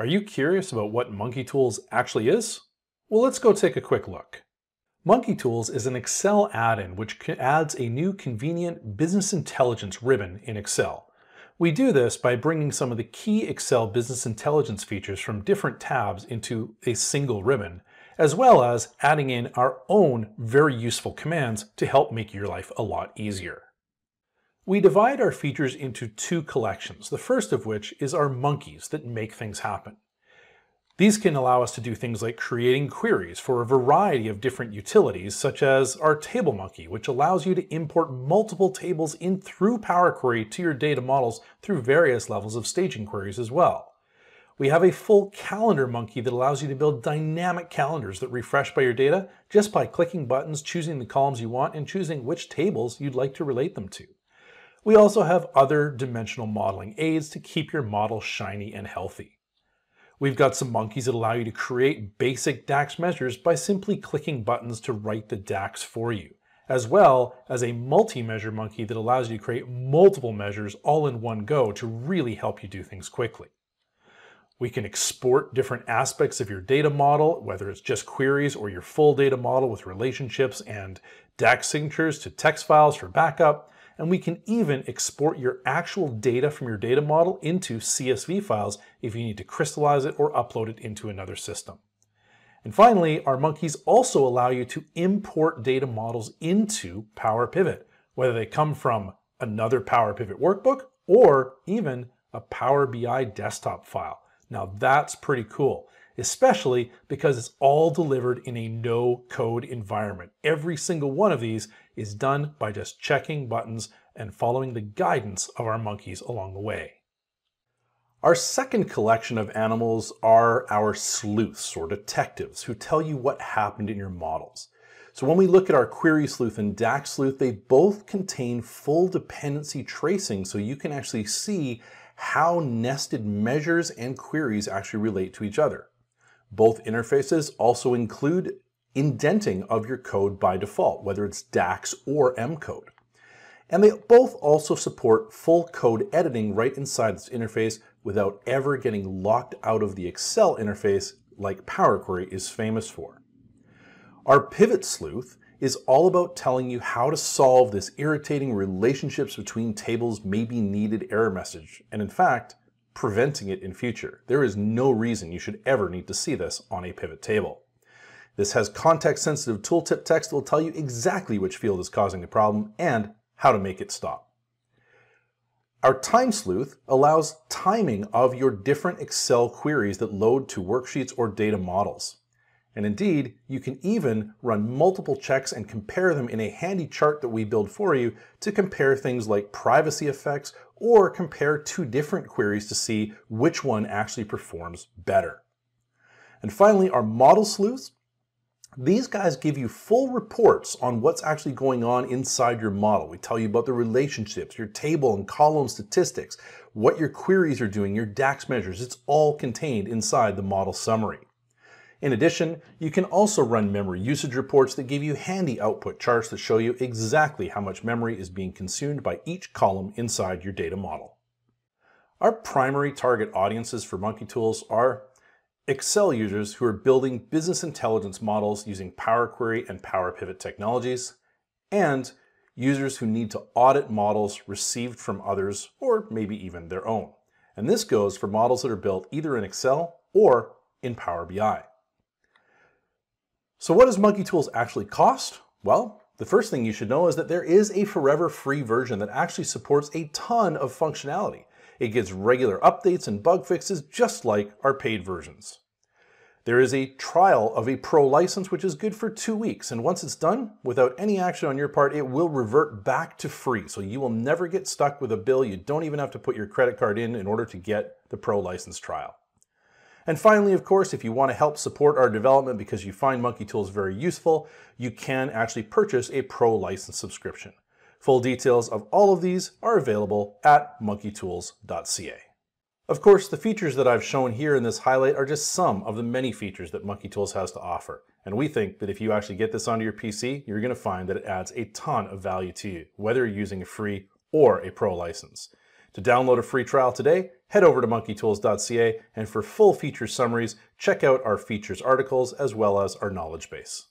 Are you curious about what Monkey Tools actually is? Well, let's go take a quick look. Monkey Tools is an Excel add-in which adds a new convenient business intelligence ribbon in Excel. We do this by bringing some of the key Excel business intelligence features from different tabs into a single ribbon, as well as adding in our own very useful commands to help make your life a lot easier. We divide our features into two collections, the first of which is our monkeys that make things happen. These can allow us to do things like creating queries for a variety of different utilities, such as our table monkey, which allows you to import multiple tables in through Power Query to your data models through various levels of staging queries as well. We have a full calendar monkey that allows you to build dynamic calendars that refresh by your data just by clicking buttons, choosing the columns you want, and choosing which tables you'd like to relate them to. We also have other dimensional modeling aids to keep your model shiny and healthy. We've got some monkeys that allow you to create basic DAX measures by simply clicking buttons to write the DAX for you, as well as a multi-measure monkey that allows you to create multiple measures all in one go to really help you do things quickly. We can export different aspects of your data model, whether it's just queries or your full data model with relationships and DAX signatures to text files for backup, and we can even export your actual data from your data model into CSV files if you need to crystallize it or upload it into another system. And finally, our monkeys also allow you to import data models into Power Pivot, whether they come from another Power Pivot workbook or even a Power BI desktop file. Now that's pretty cool especially because it's all delivered in a no code environment. Every single one of these is done by just checking buttons and following the guidance of our monkeys along the way. Our second collection of animals are our sleuths or detectives who tell you what happened in your models. So when we look at our query sleuth and DAX sleuth, they both contain full dependency tracing so you can actually see how nested measures and queries actually relate to each other. Both interfaces also include indenting of your code by default, whether it's DAX or M code. And they both also support full code editing right inside this interface without ever getting locked out of the Excel interface like Power Query is famous for. Our Pivot Sleuth is all about telling you how to solve this irritating relationships between tables may be needed error message. And in fact, preventing it in future. There is no reason you should ever need to see this on a pivot table. This has context-sensitive tooltip text that will tell you exactly which field is causing the problem and how to make it stop. Our Time Sleuth allows timing of your different Excel queries that load to worksheets or data models. And indeed, you can even run multiple checks and compare them in a handy chart that we build for you to compare things like privacy effects or compare two different queries to see which one actually performs better. And finally, our model sleuths. These guys give you full reports on what's actually going on inside your model. We tell you about the relationships, your table and column statistics, what your queries are doing, your DAX measures. It's all contained inside the model summary. In addition, you can also run memory usage reports that give you handy output charts that show you exactly how much memory is being consumed by each column inside your data model. Our primary target audiences for Monkey Tools are Excel users who are building business intelligence models using Power Query and Power Pivot technologies, and users who need to audit models received from others or maybe even their own. And this goes for models that are built either in Excel or in Power BI. So what does Monkey Tools actually cost? Well, the first thing you should know is that there is a forever free version that actually supports a ton of functionality. It gets regular updates and bug fixes just like our paid versions. There is a trial of a pro license which is good for two weeks and once it's done, without any action on your part, it will revert back to free. So you will never get stuck with a bill. You don't even have to put your credit card in in order to get the pro license trial. And finally, of course, if you want to help support our development because you find Monkey Tools very useful, you can actually purchase a pro license subscription. Full details of all of these are available at monkeytools.ca. Of course, the features that I've shown here in this highlight are just some of the many features that Monkey Tools has to offer. And we think that if you actually get this onto your PC, you're going to find that it adds a ton of value to you, whether you're using a free or a pro license. To download a free trial today, head over to monkeytools.ca and for full feature summaries, check out our features articles as well as our knowledge base.